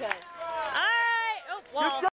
Okay. All right. Oh, well.